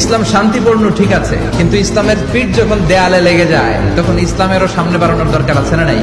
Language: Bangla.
ইসলাম শান্তিপূর্ণ ঠিক আছে, কিন্তু ইসলামের পিঠ যখন দেয়ালে লেগে যায়, তখন ইসলামেরও সামনে বাড়ানোর দরকার আছে না নাই?